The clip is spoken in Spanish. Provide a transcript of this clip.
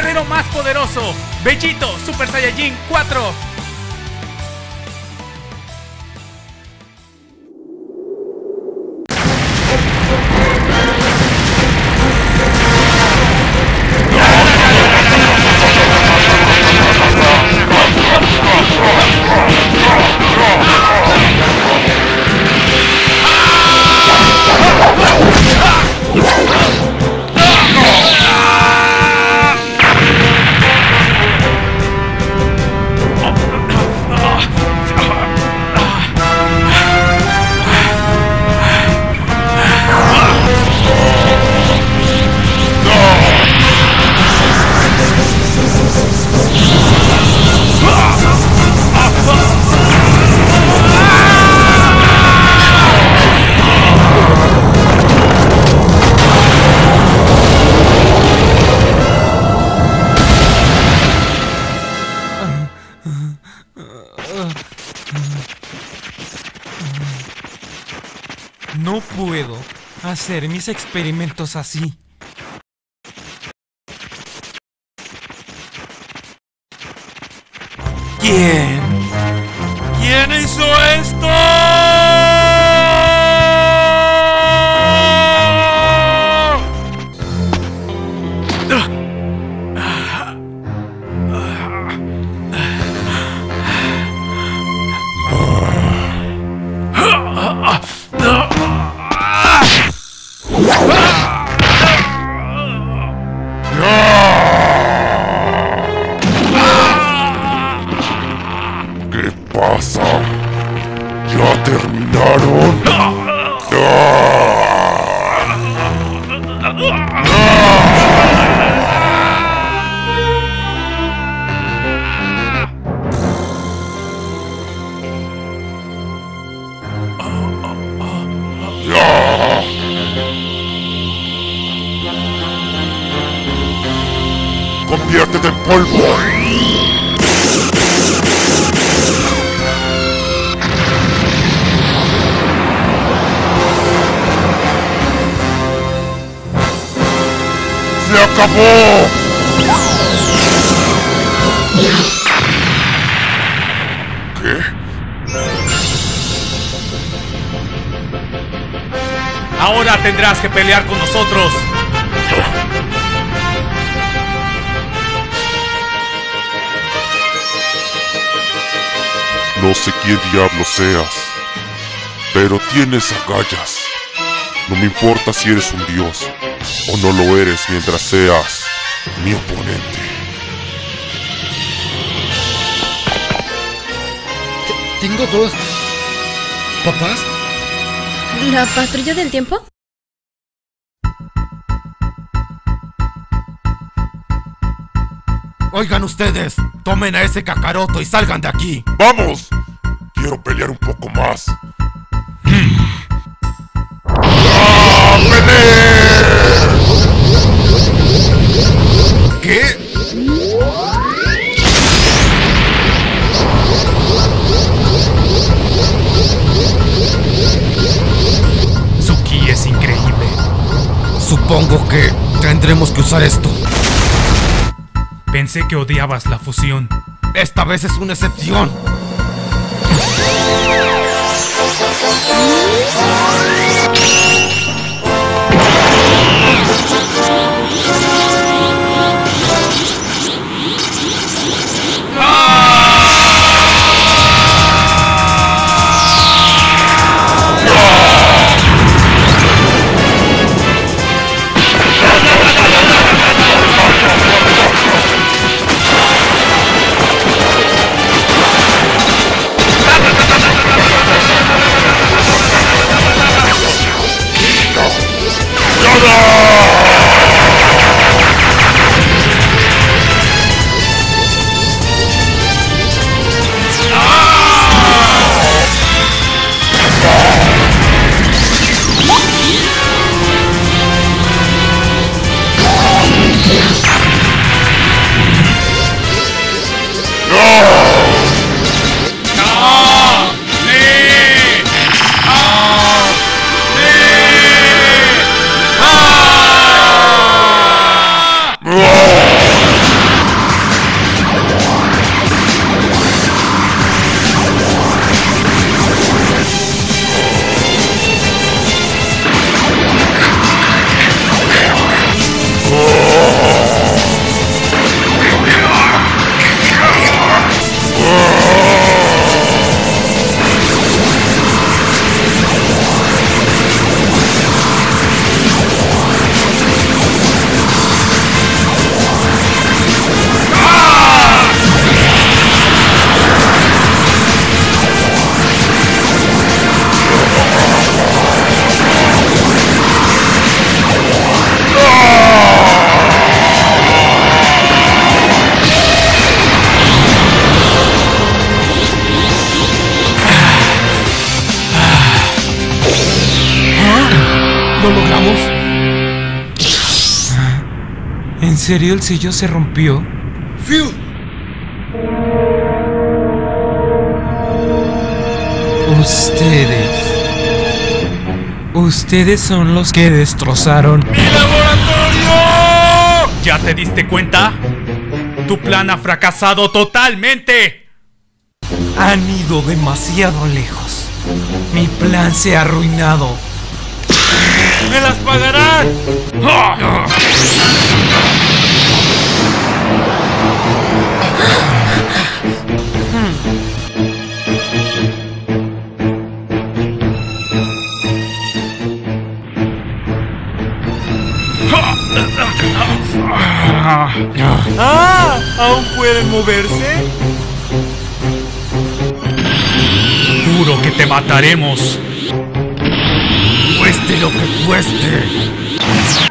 guerrero más poderoso, Bellito Super Saiyajin 4. Puedo hacer mis experimentos así. ¿Quién? ¿Quién ¡Conviértete en polvo! ¡Se acabó! Ahora tendrás que pelear con nosotros. No sé quién diablo seas, pero tienes agallas. No me importa si eres un dios o no lo eres mientras seas mi oponente. Tengo dos. ¿Papás? ¿La patrulla del tiempo? Oigan ustedes, tomen a ese cacaroto y salgan de aquí. ¡Vamos! Quiero pelear un poco más. ¿Qué? que tendremos que usar esto. Pensé que odiabas la fusión. Esta vez es una excepción. ¿Mm? Serio el sello se rompió? ¡Fiu! Ustedes. Ustedes son los que destrozaron. ¿Ya te diste cuenta? Tu plan ha fracasado totalmente. Han ido demasiado lejos. Mi plan se ha arruinado. ¡Me las pagarán! ¡Ah! ¿Aún pueden moverse? Juro que te mataremos. Cueste lo que cueste.